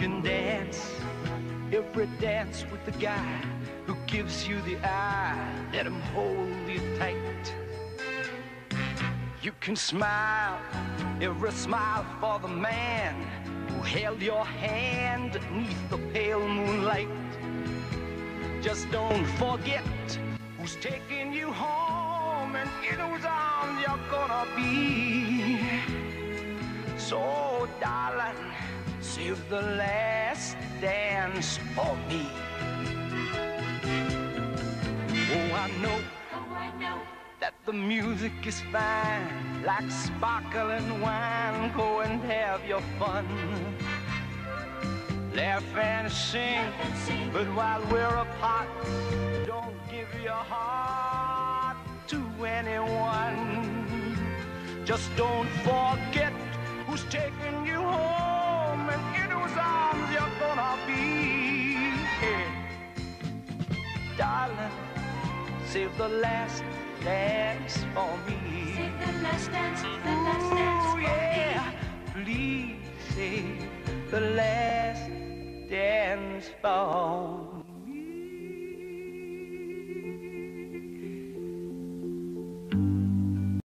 can dance every dance with the guy who gives you the eye. Let him hold you tight. You can smile every smile for the man who held your hand neath the pale moonlight. Just don't forget who's taking you home and in whose arms you're gonna be. So, save the last dance for me. Oh, I know. Oh, I know. That the music is fine, like sparkling wine. Go and have your fun. Laugh and sing, Laugh and sing. but while we're apart, don't give your heart to anyone. Just don't forget who's taking Darling, save the last dance for me. Save the last dance, the last dance Ooh, for yeah. me. Please save the last dance for